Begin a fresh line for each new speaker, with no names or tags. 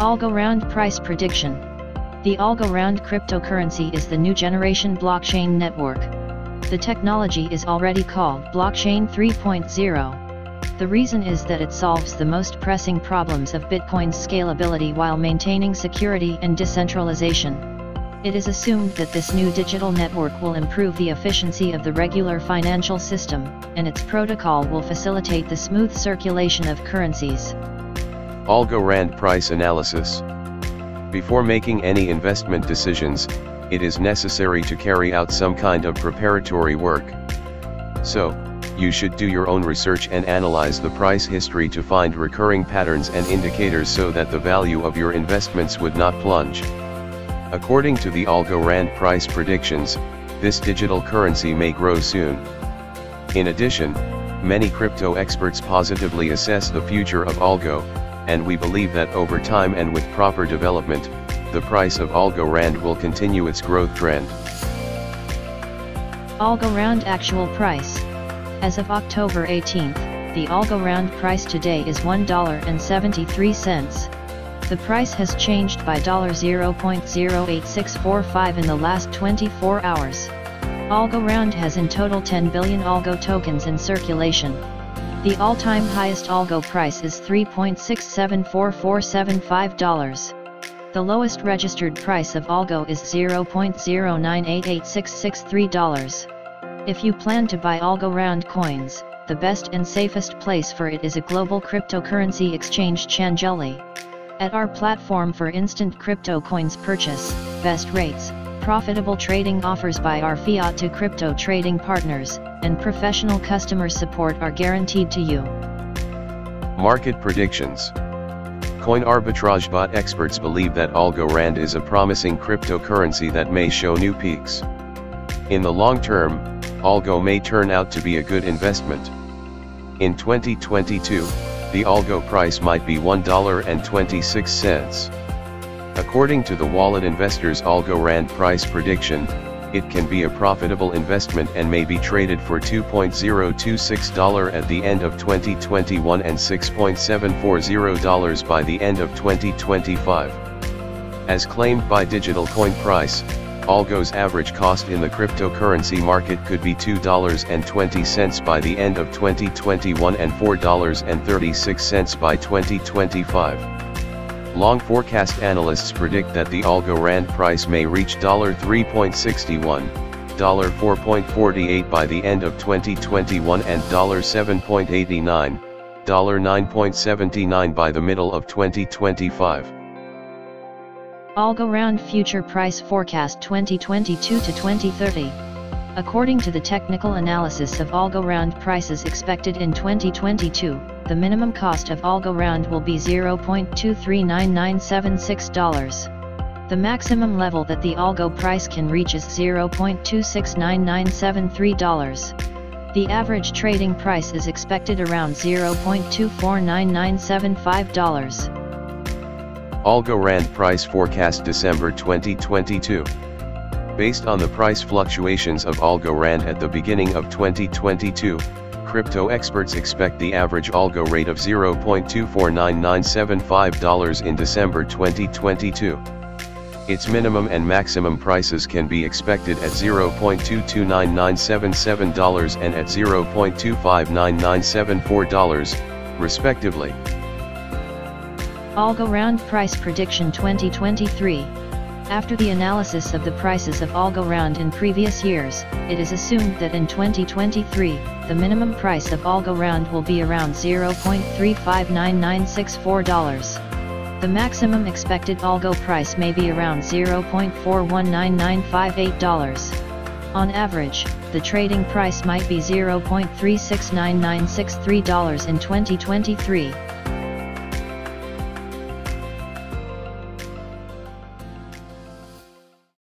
Algorand Price Prediction The Algorand cryptocurrency is the new generation blockchain network. The technology is already called Blockchain 3.0. The reason is that it solves the most pressing problems of Bitcoin's scalability while maintaining security and decentralization. It is assumed that this new digital network will improve the efficiency of the regular financial system, and its protocol will facilitate the smooth circulation of currencies.
Algorand Price Analysis Before making any investment decisions, it is necessary to carry out some kind of preparatory work. So, you should do your own research and analyze the price history to find recurring patterns and indicators so that the value of your investments would not plunge. According to the Algorand price predictions, this digital currency may grow soon. In addition, many crypto experts positively assess the future of Algo, and we believe that over time and with proper development, the price of Algorand will continue its growth trend.
Algorand actual price. As of October 18th, the Algorand price today is $1.73. The price has changed by $0.08645 in the last 24 hours. Algorand has in total 10 billion Algo tokens in circulation. The all-time highest Algo price is $3.674475. The lowest registered price of Algo is $0.0988663. If you plan to buy Algorand coins, the best and safest place for it is a global cryptocurrency exchange Changelly. At our platform for instant crypto coins purchase, best rates, profitable trading offers by our fiat to crypto trading partners, and professional customer support are guaranteed to you.
Market Predictions Coin arbitrage bot experts believe that Algorand is a promising cryptocurrency that may show new peaks. In the long term, Algo may turn out to be a good investment. In 2022, the Algo price might be $1.26. According to the Wallet Investors Algorand price prediction, it can be a profitable investment and may be traded for $2.026 at the end of 2021 and $6.740 by the end of 2025. As claimed by Digital Coin Price, Algo's average cost in the cryptocurrency market could be $2.20 by the end of 2021 and $4.36 by 2025. Long forecast analysts predict that the Algorand price may reach $3.61, $4.48 by the end of 2021 and $7.89, $9.79 by the middle of 2025.
Algorand Future Price Forecast 2022 to 2030 According to the technical analysis of Algorand prices expected in 2022, the minimum cost of Algorand will be $0.239976. The maximum level that the Algo price can reach is $0.269973. The average trading price is expected around $0.249975.
Algorand price forecast December 2022 Based on the price fluctuations of Algorand at the beginning of 2022, crypto experts expect the average algo rate of $0.249975 in December 2022. Its minimum and maximum prices can be expected at $0.229977 and at $0.259974, respectively.
Algorand Price Prediction 2023 after the analysis of the prices of Algorand in previous years, it is assumed that in 2023, the minimum price of Algorand will be around $0.359964. The maximum expected Algo price may be around $0.419958. On average, the trading price might be $0.369963 in 2023,